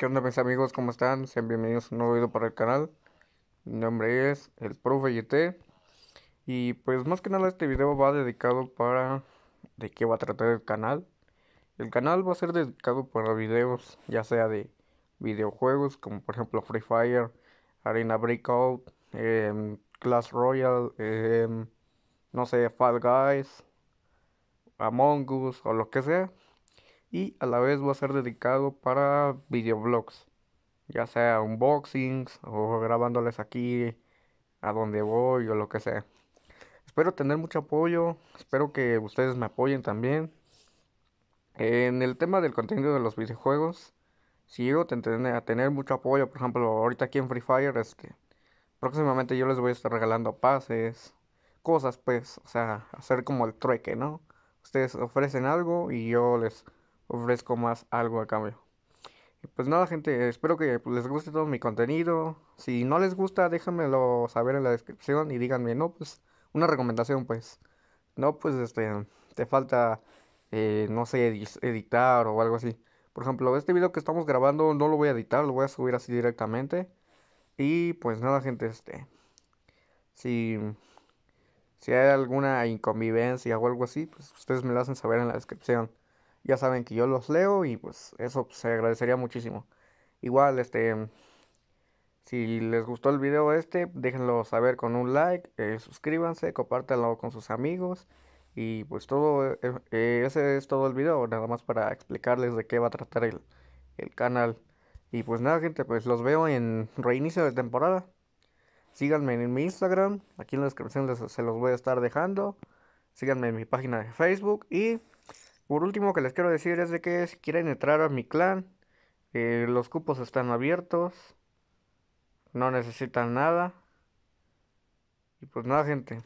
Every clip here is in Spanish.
¿Qué onda mis amigos? ¿Cómo están? Sean bienvenidos a un nuevo video para el canal. Mi nombre es el Profe YT. Y pues más que nada este video va dedicado para de qué va a tratar el canal. El canal va a ser dedicado para videos ya sea de videojuegos como por ejemplo Free Fire, Arena Breakout, eh, Clash Royale, em, no sé, Fall Guys, Among Us o lo que sea y a la vez va a ser dedicado para videoblogs, ya sea unboxings o grabándoles aquí a donde voy o lo que sea. Espero tener mucho apoyo, espero que ustedes me apoyen también. En el tema del contenido de los videojuegos, si llego a tener, mucho apoyo, por ejemplo, ahorita aquí en Free Fire, este, próximamente yo les voy a estar regalando pases, cosas pues, o sea, hacer como el trueque, ¿no? Ustedes ofrecen algo y yo les ofrezco más algo a cambio. Y pues nada, gente, espero que pues, les guste todo mi contenido. Si no les gusta, déjenmelo saber en la descripción y díganme, no, pues una recomendación, pues. No, pues este, te falta, eh, no sé, editar o algo así. Por ejemplo, este video que estamos grabando no lo voy a editar, lo voy a subir así directamente. Y pues nada, gente, este, si, si hay alguna inconvivencia o algo así, pues ustedes me lo hacen saber en la descripción. Ya saben que yo los leo y pues eso se agradecería muchísimo. Igual, este, si les gustó el video este, déjenlo saber con un like, eh, suscríbanse, compártanlo con sus amigos. Y pues todo, eh, eh, ese es todo el video, nada más para explicarles de qué va a tratar el, el canal. Y pues nada, gente, pues los veo en reinicio de temporada. Síganme en mi Instagram, aquí en la descripción se los voy a estar dejando. Síganme en mi página de Facebook y por último que les quiero decir es de que si quieren entrar a mi clan, eh, los cupos están abiertos, no necesitan nada. Y pues nada, gente.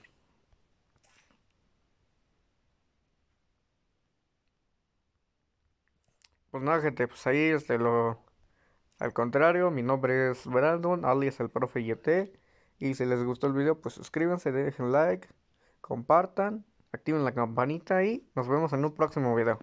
Pues nada, gente, pues ahí este lo... Al contrario, mi nombre es Brandon, alias el profe YT. Y si les gustó el video, pues suscríbanse, dejen like, compartan activen la campanita y nos vemos en un próximo video.